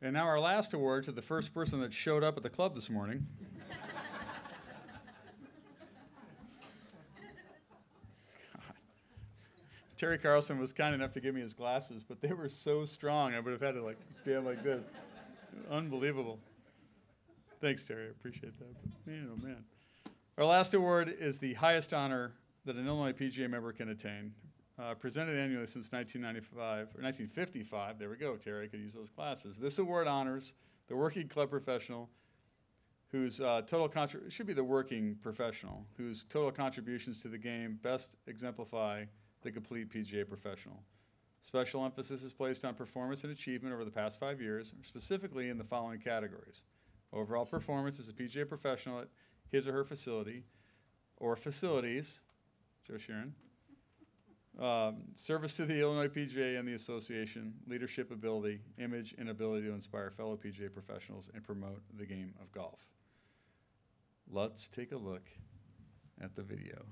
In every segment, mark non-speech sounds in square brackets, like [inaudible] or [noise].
And now our last award to the first person that showed up at the club this morning. Terry Carlson was kind enough to give me his glasses, but they were so strong I would have had to like stand like this. Unbelievable. Thanks, Terry. I appreciate that. But man, oh man. Our last award is the highest honor that an Illinois PGA member can attain. Uh, presented annually since 1995 or 1955. There we go, Terry. I could use those glasses. This award honors the working club professional whose uh, total contribution should be the working professional whose total contributions to the game best exemplify the complete PGA professional. Special emphasis is placed on performance and achievement over the past five years, specifically in the following categories overall performance as a PGA professional at his or her facility or facilities, Joe Sharon, um, service to the Illinois PGA and the association, leadership ability, image, and ability to inspire fellow PGA professionals and promote the game of golf. Let's take a look at the video.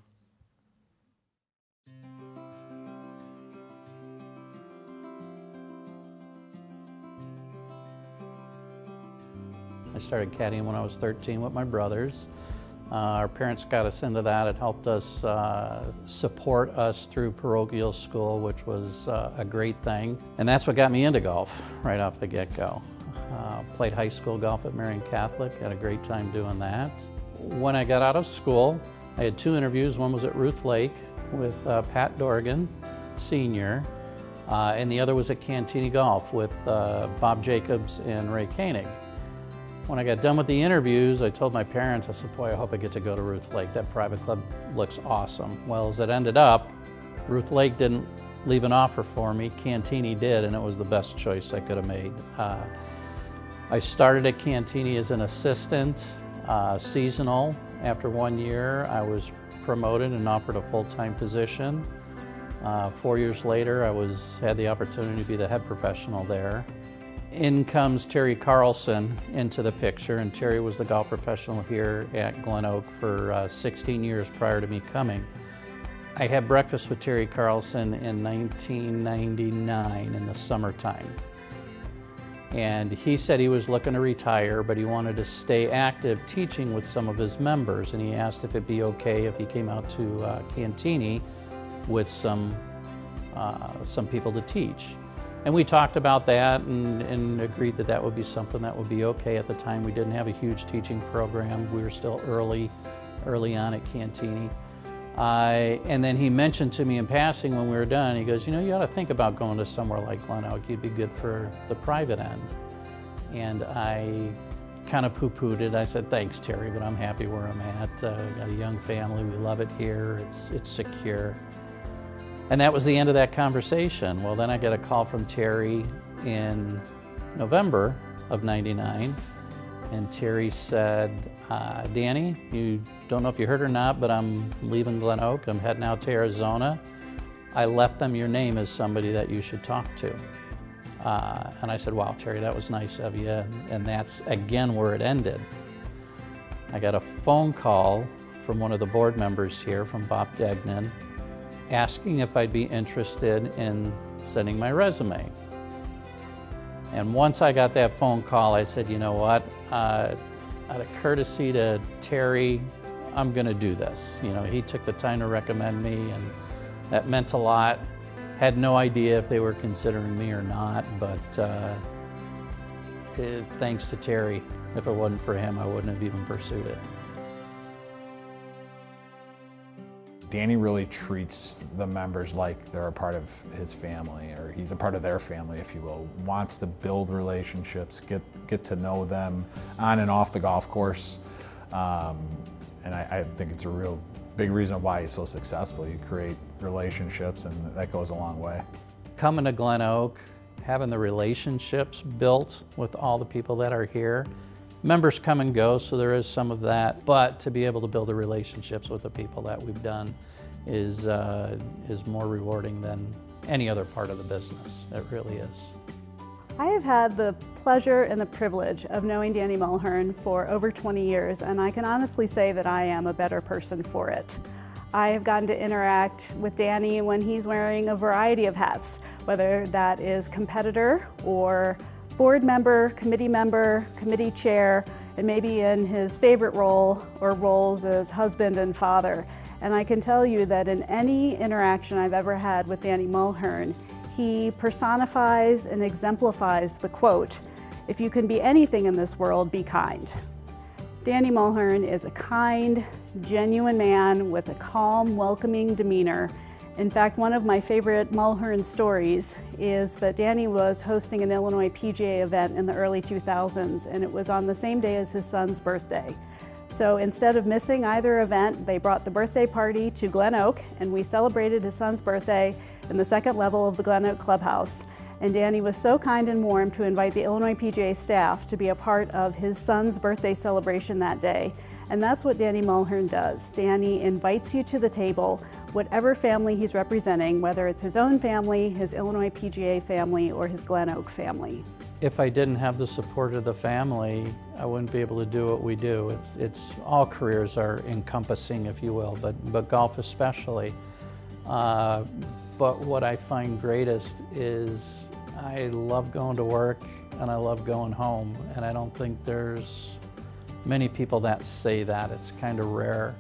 I started caddying when I was 13 with my brothers. Uh, our parents got us into that. It helped us uh, support us through parochial school, which was uh, a great thing. And that's what got me into golf right off the get-go. Uh, played high school golf at Marian Catholic, had a great time doing that. When I got out of school, I had two interviews. One was at Ruth Lake with uh, Pat Dorgan, senior, uh, and the other was at Cantigny Golf with Bob Jacobs and Ray Koenig. When I got done with the interviews, I told my parents, I said, boy, I hope I get to go to Ruth Lake. That private club looks awesome. Well, as it ended up, Ruth Lake didn't leave an offer for me. Cantigny did, and it was the best choice I could have made. Uh, I started at Cantigny as an assistant, uh, seasonal. After one year, I was promoted and offered a full-time position. Uh, four years later, I was had the opportunity to be the head professional there in comes Terry Carlson into the picture, and Terry was the golf professional here at Glen Oak for uh, 16 years prior to me coming. I had breakfast with Terry Carlson in 1999 in the summertime. And he said he was looking to retire, but he wanted to stay active teaching with some of his members. And he asked if it'd be okay if he came out to uh, Cantigny with some, uh, some people to teach. And we talked about that and, and, agreed that that would be something that would be okay at the time. We didn't have a huge teaching program. We were still early, early on at Cantigny. Uh, and then he mentioned to me in passing when we were done, he goes, you know, you ought to think about going to somewhere like Glen Oak. You'd be good for the private end. And I kind of poo-pooed it. I said, thanks, Terry, but I'm happy where I'm at. Uh, got a young family. We love it here. It's, it's secure. And that was the end of that conversation. Well, then I got a call from Terry in November of 99. And Terry said, uh, Danny, you don't know if you heard or not, but I'm leaving Glen Oak. I'm heading out to Arizona. I left them your name as somebody that you should talk to. Uh, and I said, wow, Terry, that was nice of you. And that's again where it ended. I got a phone call from one of the board members here, from Bob Degnan, asking if I'd be interested in sending my resume. And once I got that phone call, I said, you know what, uh, out of courtesy to Terry, I'm going to do this. You know, he took the time to recommend me, and that meant a lot. Had no idea if they were considering me or not, but uh, it, thanks to Terry. If it wasn't for him, I wouldn't have even pursued it. Danny really treats the members like they're a part of his family, or he's a part of their family, if you will. Wants to build relationships, get get to know them on and off the golf course, um, and I, I think it's a real big reason why he's so successful. You create relationships, and that goes a long way. Coming to Glen Oak, having the relationships built with all the people that are here. Members come and go, so there is some of that, but to be able to build the relationships with the people that we've done is, uh, is more rewarding than any other part of the business. It really is. I have had the pleasure and the privilege of knowing Danny Mulhearn for over 20 years, and I can honestly say that I am a better person for it. I have gotten to interact with Danny when he's wearing a variety of hats, whether that is competitor or board member, committee member, committee chair, and maybe in his favorite role or roles as husband and father. And I can tell you that in any interaction I've ever had with Danny Mulhearn, he personifies and exemplifies the quote, if you can be anything in this world, be kind. Danny Mulhearn is a kind, genuine man with a calm, welcoming demeanor. In fact, one of my favorite Mulhearn stories is that Danny was hosting an Illinois PGA event in the early 2000s, and it was on the same day as his son's birthday. So instead of missing either event, they brought the birthday party to Glen Oak, and we celebrated his son's birthday in the second level of the Glen Oak Clubhouse. And Danny was so kind and warm to invite the Illinois PGA staff to be a part of his son's birthday celebration that day. And that's what Danny Mulhearn does. Danny invites you to the table, whatever family he's representing, whether it's his own family, his Illinois PGA family, or his Glen Oak family. If I didn't have the support of the family, I wouldn't be able to do what we do. It's, it's all careers are encompassing, if you will, but, but golf especially. Uh, but what I find greatest is I love going to work and I love going home. And I don't think there's many people that say that. It's kind of rare.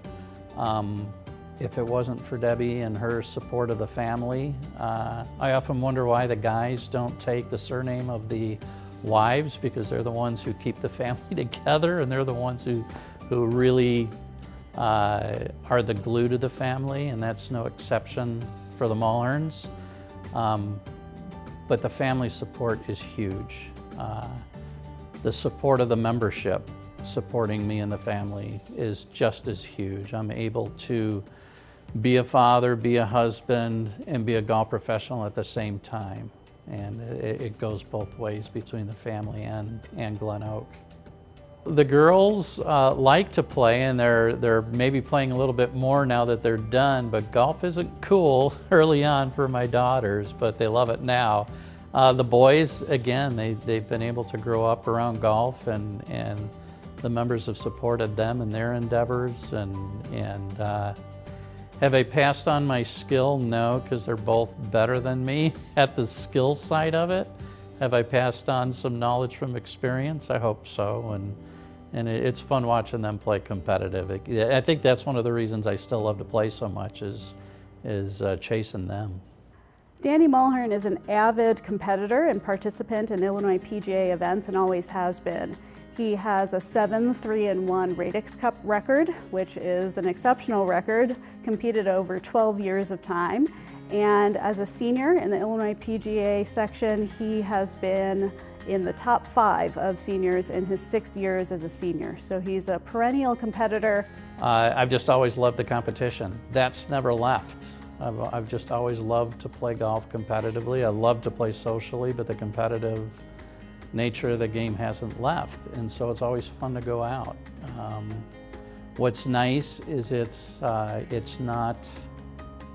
Um, if it wasn't for Debbie and her support of the family, uh, I often wonder why the guys don't take the surname of the wives because they're the ones who keep the [laughs] family together and they're the ones who, who really uh, are the glue to the family, and that's no exception for the Mulhearns. Um, but the family support is huge. Uh, the support of the membership supporting me and the family is just as huge. I'm able to be a father, be a husband, and be a golf professional at the same time. And it, it goes both ways between the family and, and Glen Oak. The girls uh, like to play and they're, they're maybe playing a little bit more now that they're done, but golf isn't cool [laughs] early on for my daughters, but they love it now. Uh, the boys, again, they, they've been able to grow up around golf and, and the members have supported them in their endeavors and, and uh, have I passed on my skill? No, because they're both better than me [laughs] at the skill side of it. Have I passed on some knowledge from experience? I hope so. And, and it's fun watching them play competitive. I think that's one of the reasons I still love to play so much is, is uh, chasing them. Danny Mulhearn is an avid competitor and participant in Illinois PGA events and always has been. He has a 7 3 and 1 Radix Cup record, which is an exceptional record, competed over 12 years of time. And as a senior in the Illinois PGA section, he has been in the top five of seniors in his six years as a senior. So he's a perennial competitor. Uh, I've just always loved the competition. That's never left. I've, I've just always loved to play golf competitively. I love to play socially, but the competitive nature of the game hasn't left, and so it's always fun to go out. Um, what's nice is it's, uh, it's not,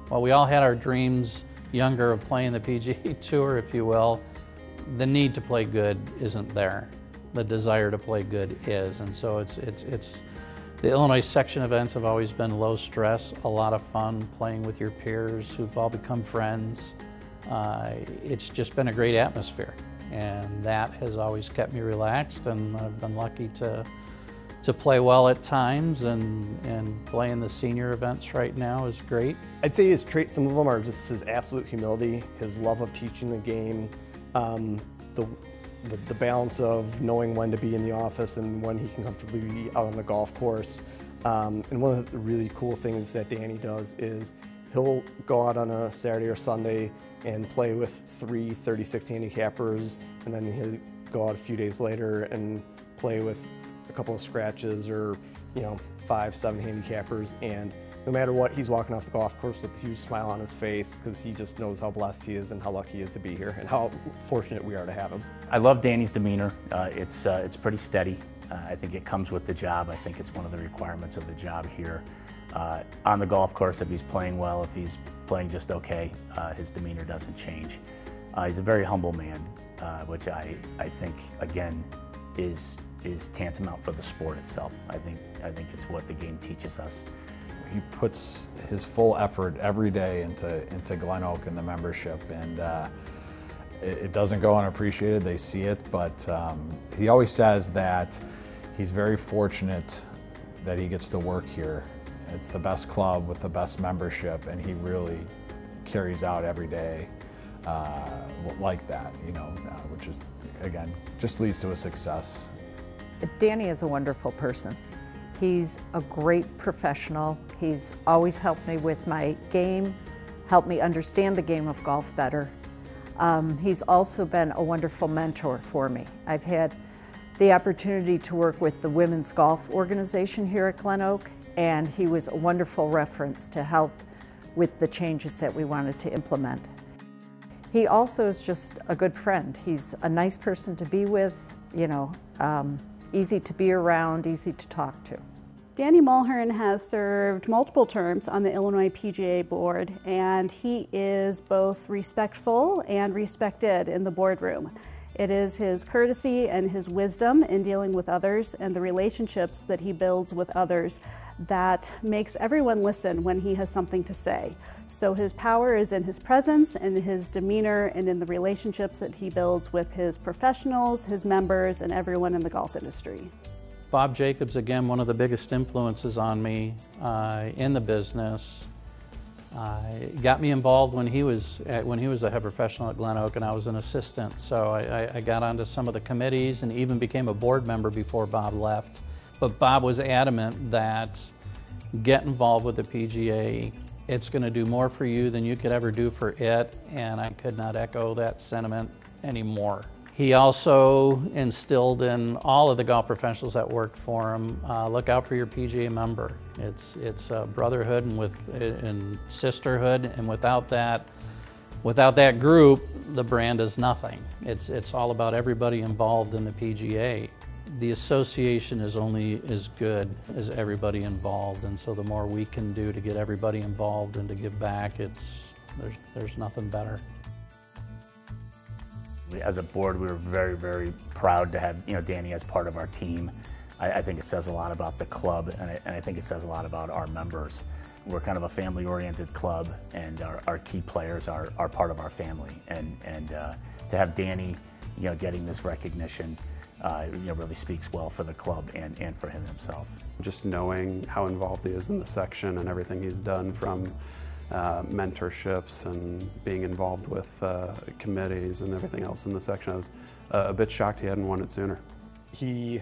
well, we all had our dreams younger of playing the PGA [laughs] Tour, if you will. The need to play good isn't there. The desire to play good is, and so it's, it's, it's, the Illinois section events have always been low stress, a lot of fun playing with your peers who've all become friends. Uh, it's just been a great atmosphere and that has always kept me relaxed and I've been lucky to to play well at times and, and playing the senior events right now is great. I'd say his traits, some of them are just his absolute humility, his love of teaching the game, um, the, the, the, balance of knowing when to be in the office and when he can comfortably be out on the golf course. Um, and one of the really cool things that Danny does is he'll go out on a Saturday or Sunday and play with three 36 handicappers, and then he'll go out a few days later and play with a couple of scratches or you know five, seven handicappers, and no matter what, he's walking off the golf course with a huge smile on his face because he just knows how blessed he is and how lucky he is to be here and how fortunate we are to have him. I love Danny's demeanor. Uh, it's, uh, it's pretty steady. Uh, I think it comes with the job. I think it's one of the requirements of the job here. Uh, on the golf course, if he's playing well, if he's playing just okay, uh, his demeanor doesn't change. Uh, he's a very humble man, uh, which I, I think, again, is, is tantamount for the sport itself. I think, I think it's what the game teaches us. He puts his full effort every day into, into Glen Oak and the membership. and uh, it, it doesn't go unappreciated. They see it, but um, he always says that he's very fortunate that he gets to work here. It's the best club with the best membership, and he really carries out every day uh, like that, you know, uh, which is, again, just leads to a success. Danny is a wonderful person. He's a great professional. He's always helped me with my game, helped me understand the game of golf better. Um, he's also been a wonderful mentor for me. I've had the opportunity to work with the Women's Golf Organization here at Glen Oak, and he was a wonderful reference to help with the changes that we wanted to implement. He also is just a good friend. He's a nice person to be with, you know, um, easy to be around, easy to talk to. Danny Mulhearn has served multiple terms on the Illinois PGA board, and he is both respectful and respected in the boardroom. It is his courtesy and his wisdom in dealing with others and the relationships that he builds with others that makes everyone listen when he has something to say. So his power is in his presence and his demeanor and in the relationships that he builds with his professionals, his members, and everyone in the golf industry. Bob Jacobs, again, one of the biggest influences on me uh, in the business. Uh, got me involved when he was at, when he was a head professional at Glen Oak and I was an assistant. So I, I, got onto some of the committees and even became a board member before Bob left. But Bob was adamant that get involved with the PGA. It's going to do more for you than you could ever do for it, and I could not echo that sentiment anymore. He also instilled in all of the golf professionals that worked for him, uh, look out for your PGA member. It's, it's brotherhood and, with, and sisterhood, and without that, without that group, the brand is nothing. It's, it's all about everybody involved in the PGA. The association is only as good as everybody involved, and so the more we can do to get everybody involved and to give back, it's, there's, there's nothing better. As a board, we were very, very proud to have you know Danny as part of our team. I, I think it says a lot about the club, and I, and I, think it says a lot about our members. We're kind of a family-oriented club, and our, our, key players are, are part of our family. And and uh, to have Danny, you know, getting this recognition, uh, you know, really speaks well for the club and, and for him himself. Just knowing how involved he is in the section and everything he's done from uh, mentorships and being involved with uh, committees and everything else in the section. I was uh, a bit shocked he hadn't won it sooner. He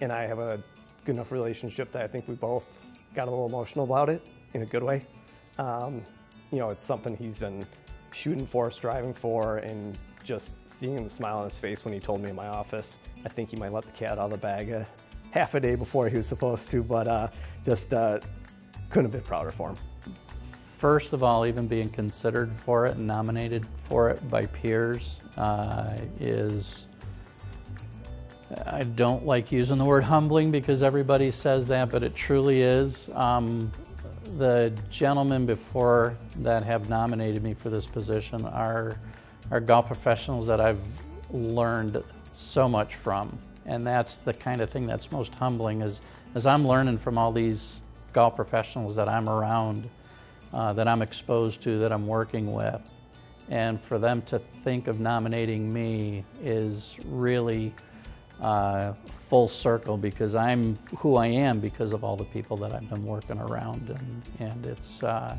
and I have a good enough relationship that I think we both got a little emotional about it in a good way. Um, you know, it's something he's been shooting for, striving for, and just seeing the smile on his face when he told me in my office. I think he might let the cat out of the bag a half a day before he was supposed to, but uh, just uh, couldn't have been prouder for him first of all, even being considered for it and nominated for it by peers uh, is, I don't like using the word humbling because everybody says that, but it truly is. Um, the gentlemen before that have nominated me for this position are, are golf professionals that I've learned so much from. And that's the kind of thing that's most humbling is, is I'm learning from all these golf professionals that I'm around uh, that I'm exposed to, that I'm working with. And for them to think of nominating me is really uh, full circle because I'm who I am because of all the people that I've been working around. And, and it's, uh,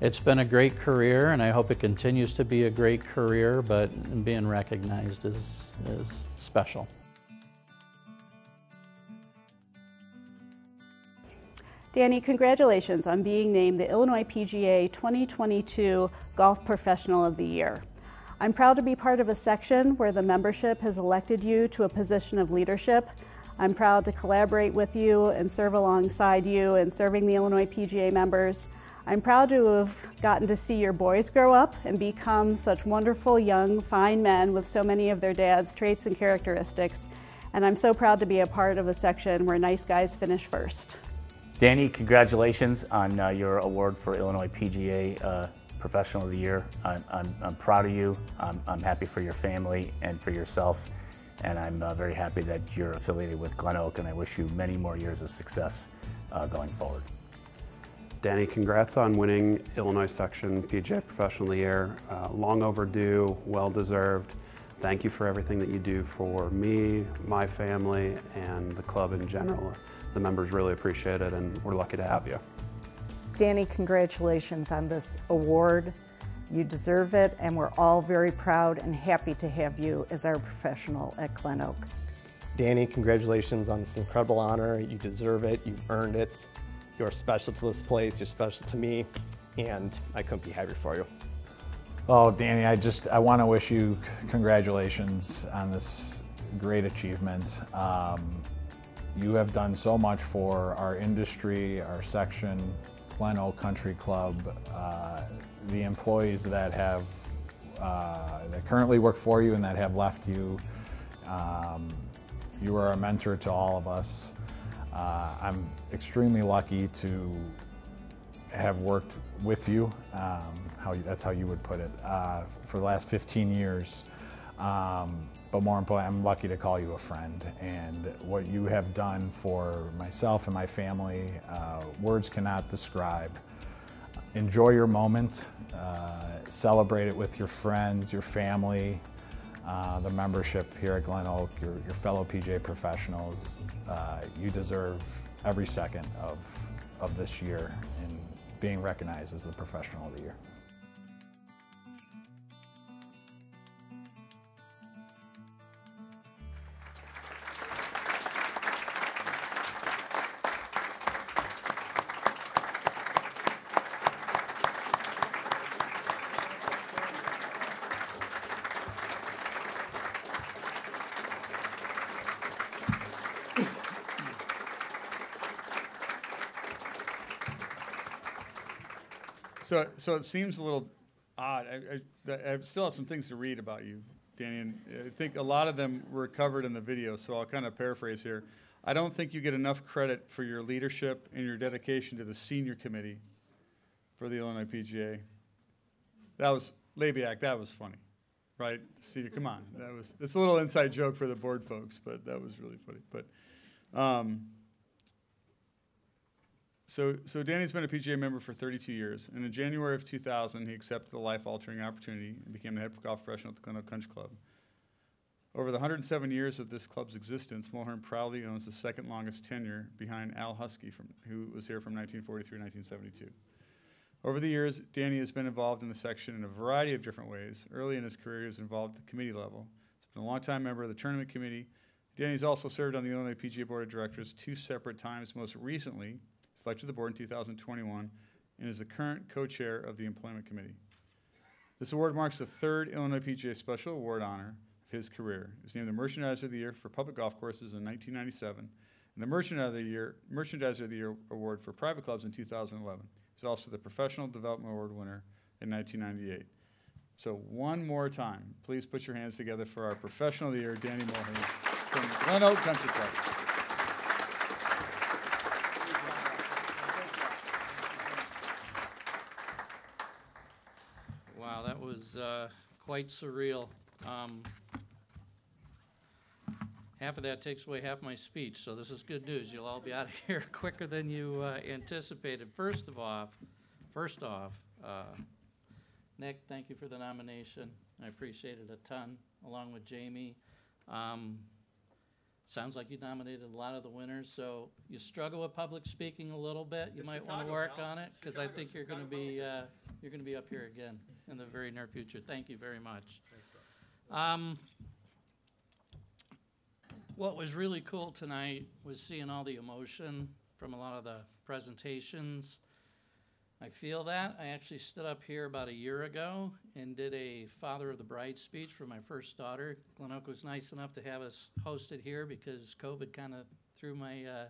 it's been a great career and I hope it continues to be a great career, but being recognized is, is special. Danny, congratulations on being named the Illinois PGA 2022 Golf Professional of the Year. I'm proud to be part of a section where the membership has elected you to a position of leadership. I'm proud to collaborate with you and serve alongside you in serving the Illinois PGA members. I'm proud to have gotten to see your boys grow up and become such wonderful, young, fine men with so many of their dad's traits and characteristics. And I'm so proud to be a part of a section where nice guys finish first. Danny, congratulations on uh, your award for Illinois PGA uh, Professional of the Year. I'm, I'm, I'm proud of you. I'm, I'm, happy for your family and for yourself. And I'm uh, very happy that you're affiliated with Glen Oak, and I wish you many more years of success uh, going forward. Danny, congrats on winning Illinois Section PGA Professional of the Year. Uh, long overdue, well deserved. Thank you for everything that you do for me, my family, and the club in general. The members really appreciate it, and we're lucky to have you. Danny, congratulations on this award. You deserve it, and we're all very proud and happy to have you as our professional at Glen Oak. Danny, congratulations on this incredible honor. You deserve it. You've earned it. You're special to this place. You're special to me, and I couldn't be happier for you. Oh, Danny, I just I want to wish you congratulations on this great achievement. Um, you have done so much for our industry, our section, Glen Oak Country Club, uh, the employees that have uh, that currently work for you and that have left you. Um, you are a mentor to all of us. Uh, I'm extremely lucky to have worked with you. Um, how that's how you would put it uh, for the last 15 years. Um, but more importantly, I'm lucky to call you a friend. And what you have done for myself and my family, uh, words cannot describe. Enjoy your moment, uh, celebrate it with your friends, your family, uh, the membership here at Glen Oak, your, your fellow PJ professionals. Uh, you deserve every second of, of this year and being recognized as the professional of the year. So, so it seems a little odd. I, I, I still have some things to read about you, Danny, and I think a lot of them were covered in the video, so I'll kind of paraphrase here. I don't think you get enough credit for your leadership and your dedication to the senior committee for the Illinois PGA. That was, Labiak, that was funny, right? Senior, come on. That was, it's a little inside joke for the board folks, but that was really funny. But, um, so, so Danny's been a PGA member for 32 years, and in January of 2000, he accepted the life-altering opportunity and became the head golf professional at the Glen Oak Country Club. Over the 107 years of this club's existence, Mulhearn proudly owns the second longest tenure behind Al Husky, from, who was here from 1943 to 1972. Over the years, Danny has been involved in the section in a variety of different ways. Early in his career, he was involved at the committee level. He's been a longtime member of the tournament committee. Danny's also served on the Illinois PGA Board of Directors two separate times, most recently selected the board in 2021, and is the current co-chair of the Employment Committee. This award marks the third Illinois PGA Special Award honor of his career. He was named the Merchandiser of the Year for public golf courses in 1997, and the Merchandiser of the Year, of the Year Award for private clubs in 2011. He's also the Professional Development Award winner in 1998. So one more time, please put your hands together for our Professional of the Year, Danny Mulhearn from Glen Oak Country Club. Wow, that was uh, quite surreal. Um, half of that takes away half my speech, so this is good news. You'll all be out of [laughs] here quicker than you uh, anticipated. First of all, first off, uh, Nick, thank you for the nomination. I appreciate it a ton, along with Jamie. Um, sounds like you nominated a lot of the winners, so you struggle with public speaking a little bit. You might want to work on it because I think you're going to be uh, you're going to be up here again in the very near future. Thank you very much. Um, what was really cool tonight was seeing all the emotion from a lot of the presentations. I feel that. I actually stood up here about a year ago and did a Father of the Bride speech for my first daughter. Glen Oak was nice enough to have us hosted here because COVID kind of threw my uh,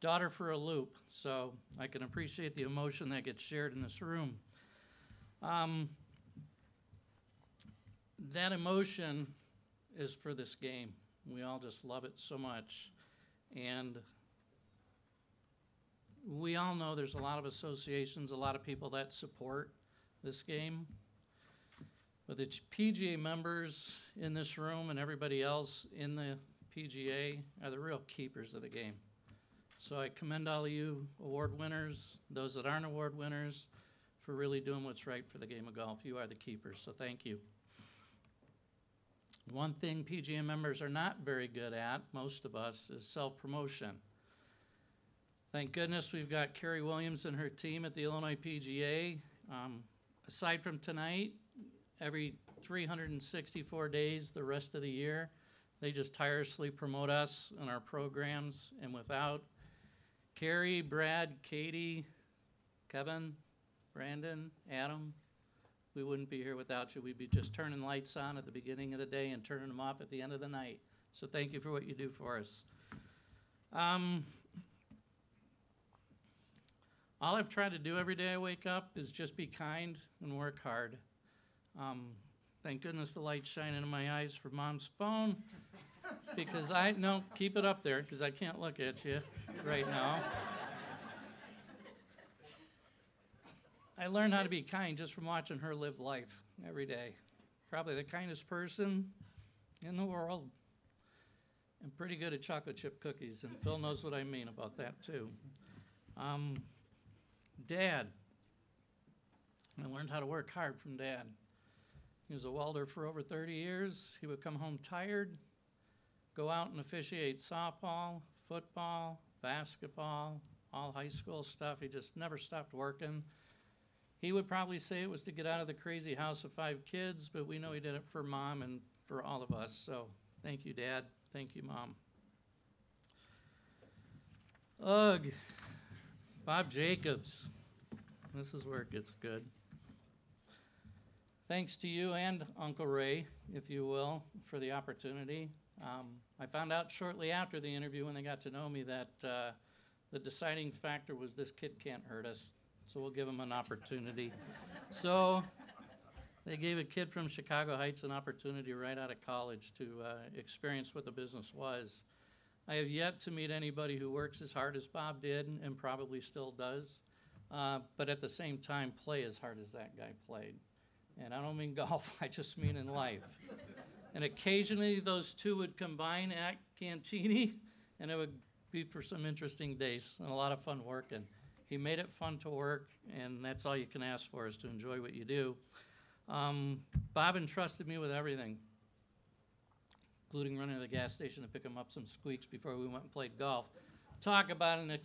daughter for a loop. So I can appreciate the emotion that gets shared in this room. Um, that emotion is for this game. We all just love it so much. And we all know there's a lot of associations, a lot of people that support this game. But the PGA members in this room and everybody else in the PGA are the real keepers of the game. So I commend all of you award winners, those that aren't award winners, for really doing what's right for the game of golf. You are the keepers, so thank you. One thing PGA members are not very good at, most of us, is self-promotion. Thank goodness we've got Carrie Williams and her team at the Illinois PGA. Um, aside from tonight, every 364 days the rest of the year, they just tirelessly promote us and our programs. And without Carrie, Brad, Katie, Kevin, Brandon, Adam, we wouldn't be here without you. We'd be just turning lights on at the beginning of the day and turning them off at the end of the night. So thank you for what you do for us. Um, all I've tried to do every day I wake up is just be kind and work hard. Um, thank goodness the light's shining in my eyes for mom's phone because I, no, keep it up there because I can't look at you right now. I learned how to be kind just from watching her live life every day. Probably the kindest person in the world. And pretty good at chocolate chip cookies, and Phil knows what I mean about that too. Um, dad. I learned how to work hard from dad. He was a welder for over 30 years. He would come home tired, go out and officiate softball, football, basketball, all high school stuff. He just never stopped working. He would probably say it was to get out of the crazy house of five kids, but we know he did it for mom and for all of us. So thank you, Dad. Thank you, Mom. Ugh. Bob Jacobs. This is where it gets good. Thanks to you and Uncle Ray, if you will, for the opportunity. Um, I found out shortly after the interview when they got to know me that uh, the deciding factor was this kid can't hurt us, so we'll give him an opportunity. so they gave a kid from Chicago Heights an opportunity right out of college to uh, experience what the business was. I have yet to meet anybody who works as hard as Bob did and probably still does, uh, but at the same time, play as hard as that guy played. And I don't mean [laughs] golf, I just mean in life. and occasionally those two would combine at Cantigny, and it would be for some interesting days and a lot of fun working. He made it fun to work, and that's all you can ask for is to enjoy what you do. Um, Bob entrusted me with everything including running to the gas station to pick him up some squeaks before we went and played golf. Talk about an.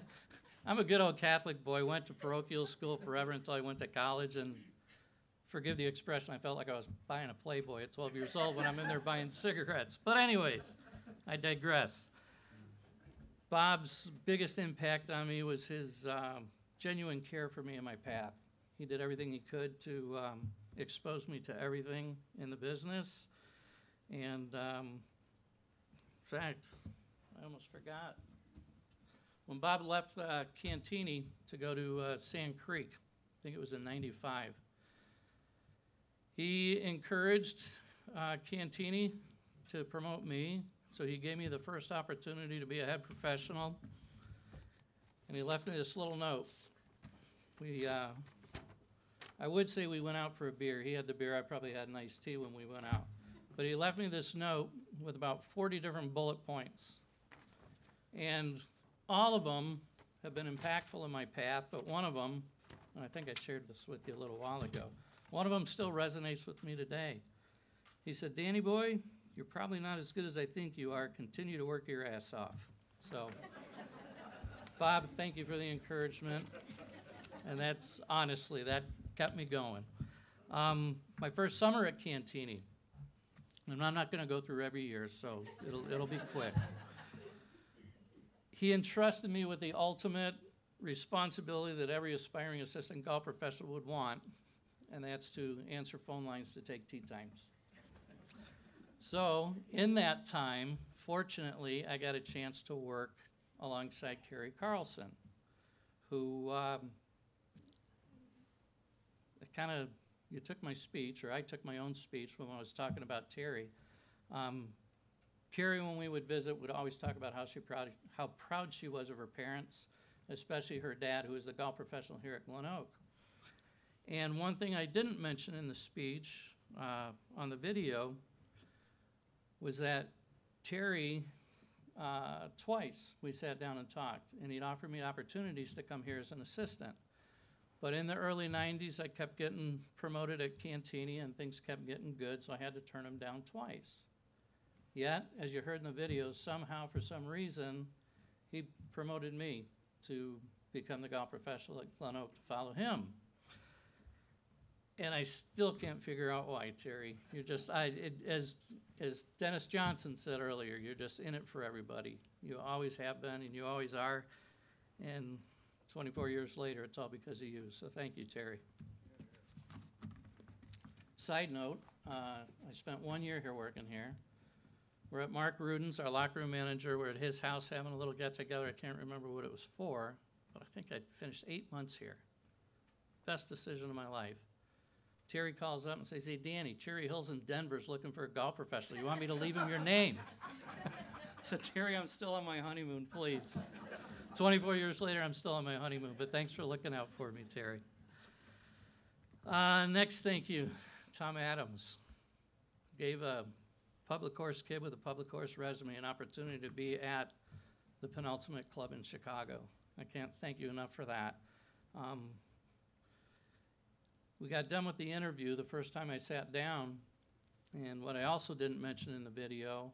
[laughs] I'm a good old Catholic boy, went to parochial school forever until I went to college, and forgive the expression, I felt like I was buying a Playboy at 12 years old when I'm in there buying cigarettes. But, anyways, I digress. Bob's biggest impact on me was his um, genuine care for me in my path. He did everything he could to um, expose me to everything in the business. And um, in fact, I almost forgot. When Bob left uh, Cantigny to go to uh, Sand Creek, I think it was in 95, he encouraged uh, Cantigny to promote me. So he gave me the first opportunity to be a head professional. And he left me this little note. We, uh, I would say we went out for a beer. He had the beer, I probably had an iced tea when we went out. But he left me this note with about 40 different bullet points. And all of them have been impactful in my path, but one of them, and I think I shared this with you a little while ago, one of them still resonates with me today. He said, Danny boy, you're probably not as good as I think you are. Continue to work your ass off. So, [laughs] Bob, thank you for the encouragement. And that's honestly, that kept me going. Um, my first summer at Cantigny, and I'm not going to go through every year, so it'll, it'll be quick. He entrusted me with the ultimate responsibility that every aspiring assistant golf professional would want, and that's to answer phone lines to take tee times. So, in that time, fortunately, I got a chance to work alongside Carrie Carlson, who um, kind of you took my speech, or I took my own speech when I was talking about Terry. Um, Carrie, when we would visit, would always talk about how she proud, how proud she was of her parents, especially her dad, who was the golf professional here at Glen Oak. And one thing I didn't mention in the speech uh, on the video was that Terry uh, twice we sat down and talked, and he'd offered me opportunities to come here as an assistant. But in the early 90s, I kept getting promoted at Cantigny, and things kept getting good, so I had to turn him down twice. Yet, as you heard in the videos, somehow, for some reason, he promoted me to become the golf professional at Glen Oak to follow him. And I still can't figure out why, Terry. You're just, I, it, as, as Dennis Johnson said earlier, you're just in it for everybody. You always have been and you always are. And 24 years later, it's all because of you. So thank you, Terry. Side note, uh, I spent one year here working here. We're at Mark Rudin's, our locker room manager. We're at his house having a little get together. I can't remember what it was for, but I think I finished eight months here. Best decision of my life. Terry calls up and says, Hey, Danny, Cherry Hills in Denver's looking for a golf professional. You want me to leave him your name? [laughs] Said, Terry, I'm still on my honeymoon, please. 24 years later, I'm still on my honeymoon, but thanks for looking out for me, Terry. Uh, next, thank you, Tom Adams. Gave a public course kid with a public course resume an opportunity to be at the penultimate club in Chicago. I can't thank you enough for that. Um, we got done with the interview the first time I sat down, and what I also didn't mention in the video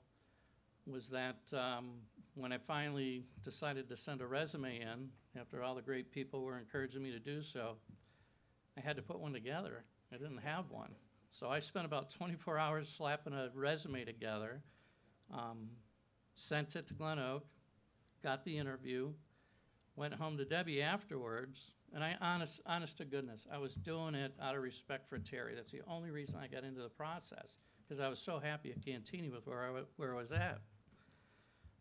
was that um, when I finally decided to send a resume in, after all the great people were encouraging me to do so, I had to put one together. I didn't have one. So I spent about 24 hours slapping a resume together, um, sent it to Glen Oak, got the interview, went home to Debbie afterwards, and I, honest, honest to goodness, I was doing it out of respect for Terry. That's the only reason I got into the process, because I was so happy at Cantigny with where I, where I was at.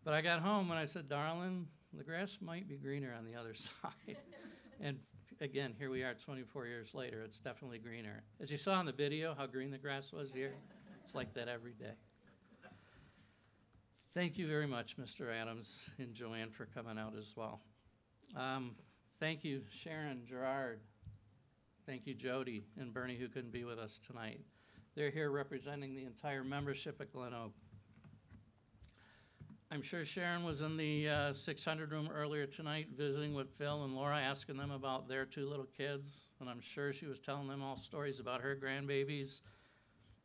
But I got home and I said, darling, the grass might be greener on the other [laughs] side. and again, here we are 24 years later. It's definitely greener. As you saw in the video, how green the grass was here, it's like that every day. Thank you very much, Mr. Adams and Joanne, for coming out as well. Um, thank you, Sharon, Gerard. Thank you, Jody and Bernie, who couldn't be with us tonight. They're here representing the entire membership at Glen Oak. I'm sure Sharon was in the uh, 600 room earlier tonight visiting with Phil and Laura, asking them about their two little kids. And I'm sure she was telling them all stories about her grandbabies.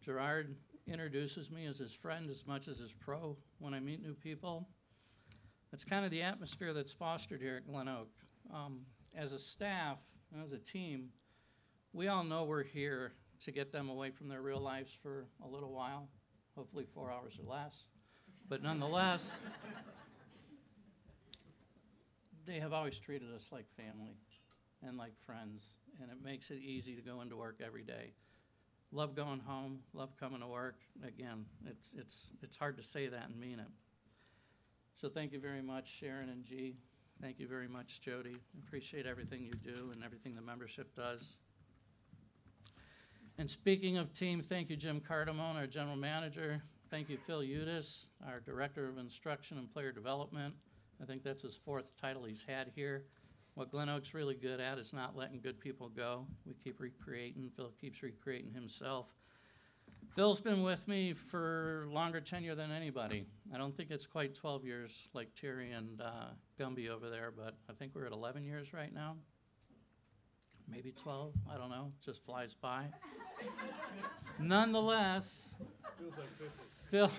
Gerard introduces me as his friend as much as his pro when I meet new people. It's kind of the atmosphere that's fostered here at Glen Oak. Um, as a staff, as a team, we all know we're here to get them away from their real lives for a little while, hopefully four hours or less. But nonetheless, they have always treated us like family and like friends, and it makes it easy to go into work every day. Love going home, love coming to work. Again, it's, it's, it's hard to say that and mean it. So thank you very much, Sharon and G. Thank you very much, Jody. Appreciate everything you do and everything the membership does. And speaking of team, thank you, Jim Cardamone, our general manager. Thank you, Phil Udis, our director of instruction and player development. I think that's his fourth title he's had here. What Glen Oak's really good at is not letting good people go. We keep recreating. Phil keeps recreating himself. Phil's been with me for longer tenure than anybody. I don't think it's quite 12 years like Terry and uh, Gumby over there, but I think we're at 11 years right now. Maybe 12, I don't know, just flies by. Nonetheless, Phil,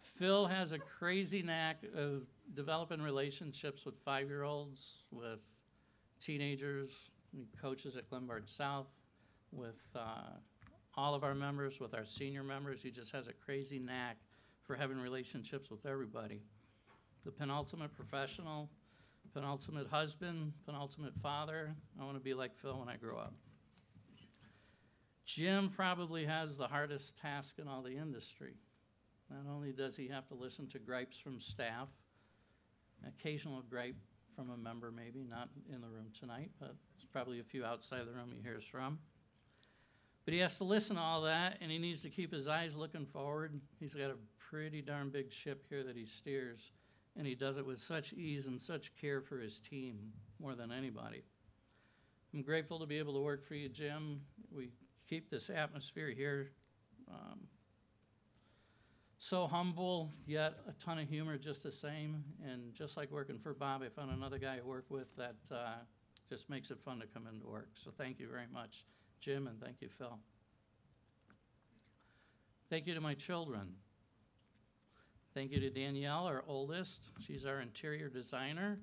Phil has a crazy knack of developing relationships with five-year-olds, with teenagers. He coaches at Glenbard South, with uh, all of our members, with our senior members. He just has a crazy knack for having relationships with everybody. The penultimate professional, penultimate husband, penultimate father. I want to be like Phil when I grow up. Jim probably has the hardest task in all the industry. Not only does he have to listen to gripes from staff, occasional gripe from a member maybe, not in the room tonight, but there's probably a few outside the room he hears from. But he has to listen to all that, and he needs to keep his eyes looking forward. He's got a pretty darn big ship here that he steers, and he does it with such ease and such care for his team more than anybody. I'm grateful to be able to work for you, Jim. We keep this atmosphere here um, So humble, yet a ton of humor just the same. And just like working for Bob, I found another guy I work with that uh, just makes it fun to come into work. So thank you very much, Jim, and thank you, Phil. Thank you to my children. Thank you to Danielle, our oldest. She's our interior designer.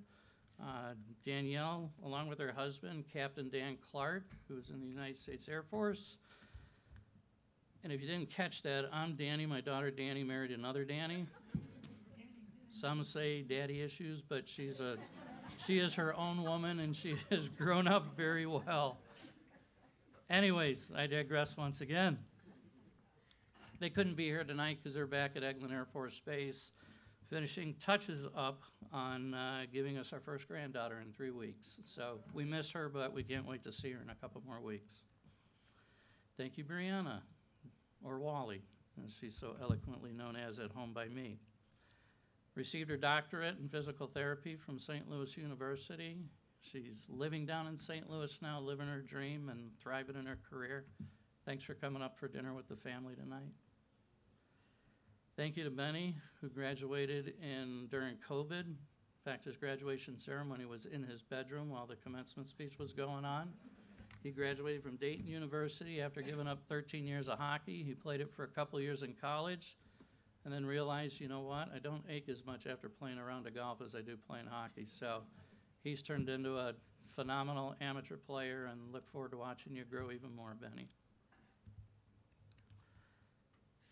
Uh, Danielle, along with her husband, Captain Dan Clark, who's in the United States Air Force. And if you didn't catch that, I'm Danny. My daughter Danny married another Danny. Some say daddy issues, but she's a she is her own woman and she [laughs] has grown up very well. Anyways, I digress once again. They couldn't be here tonight because they're back at Eglin Air Force Base finishing touches up on uh, giving us our first granddaughter in three weeks. So we miss her, but we can't wait to see her in a couple more weeks. Thank you, Brianna, or Wally, as she's so eloquently known as at home by me. Received her doctorate in physical therapy from St. Louis University. She's living down in St. Louis now, living her dream and thriving in her career. Thanks for coming up for dinner with the family tonight. Thank you to Benny, who graduated in during COVID. In fact, his graduation ceremony was in his bedroom while the commencement speech was going on. He graduated from Dayton University after giving up 13 years of hockey. He played it for a couple years in college and then realized, you know what, I don't ache as much after playing a round of golf as I do playing hockey. So he's turned into a phenomenal amateur player and look forward to watching you grow even more, Benny.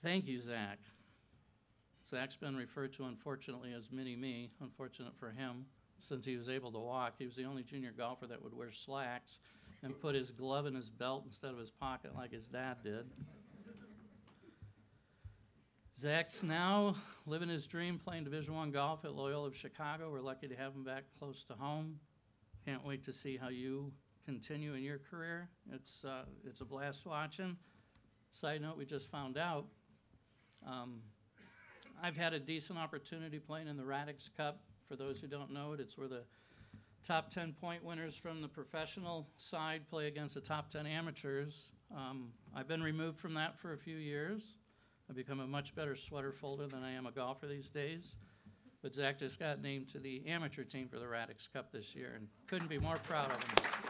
Thank you, Zach. Zach's been referred to unfortunately as Mini Me, unfortunate for him, since he was able to walk. He was the only junior golfer that would wear slacks and put his glove in his belt instead of his pocket like his dad did. Zach's now living his dream playing Division One golf at Loyola of Chicago. We're lucky to have him back close to home. Can't wait to see how you continue in your career. It's, uh, it's a blast watching. Side note, we just found out um, I've had a decent opportunity playing in the Radix Cup. For those who don't know it, it's where the top 10 point winners from the professional side play against the top 10 amateurs. Um, I've been removed from that for a few years. I've become a much better sweater folder than I am a golfer these days. But Zach just got named to the amateur team for the Radix Cup this year and couldn't be more proud of him.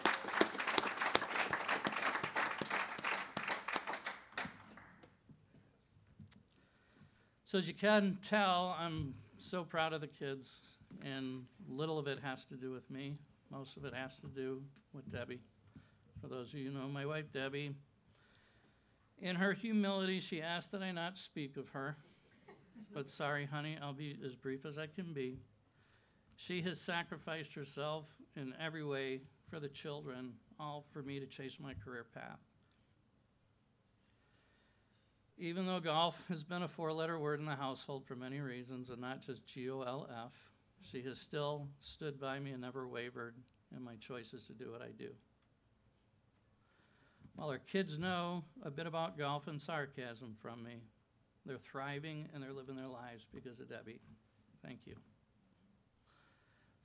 So as you can tell, I'm so proud of the kids, and little of it has to do with me. Most of it has to do with Debbie. For those of you who know my wife, Debbie, in her humility, she asked that I not speak of her. But sorry, honey, I'll be as brief as I can be. She has sacrificed herself in every way for the children, all for me to chase my career path. Even though golf has been a four letter word in the household for many reasons and not just G O L F, she has still stood by me and never wavered in my choices to do what I do. While our kids know a bit about golf and sarcasm from me, they're thriving and they're living their lives because of Debbie. Thank you.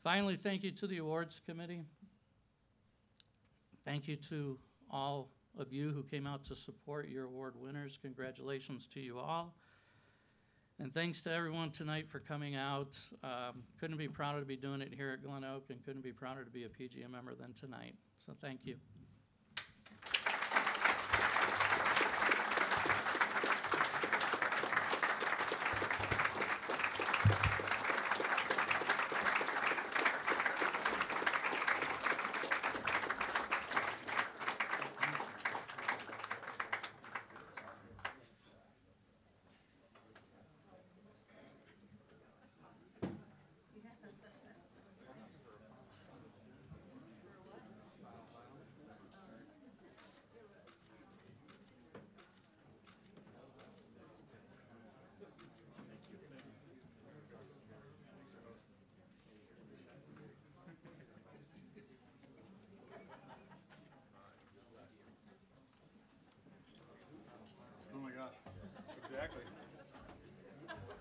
Finally, thank you to the awards committee. Thank you to all of you who came out to support your award winners. Congratulations to you all. And thanks to everyone tonight for coming out. Um, couldn't be prouder to be doing it here at Glen Oak and couldn't be prouder to be a PGA member than tonight. So thank you.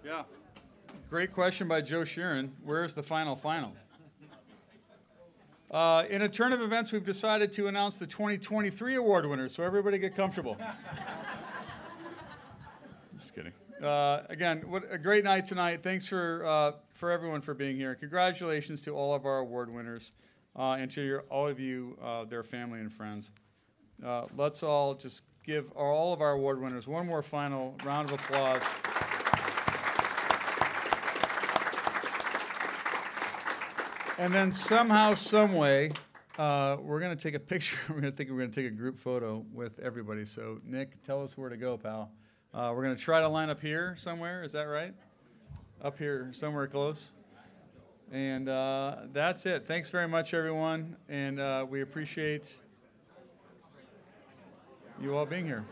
Yeah. Great question by Joe Sheeran. Where's the final final? Uh, in a turn of events, we've decided to announce the 2023 award winners, so everybody get comfortable. [laughs] Just kidding. Uh, again, what a great night tonight. Thanks for uh, for everyone for being here. Congratulations to all of our award winners uh, and to your, all of you, uh, their family and friends. Uh, let's all just give all of our award winners one more final round of applause. And then somehow, some way, uh, we're going to take a picture. [laughs] We're going to think we're going to take a group photo with everybody. So, Nick, tell us where to go, pal. Uh, we're going to try to line up here somewhere. Is that right? Up here, somewhere close. And uh, that's it. Thanks very much, everyone. And uh, we appreciate you all being here.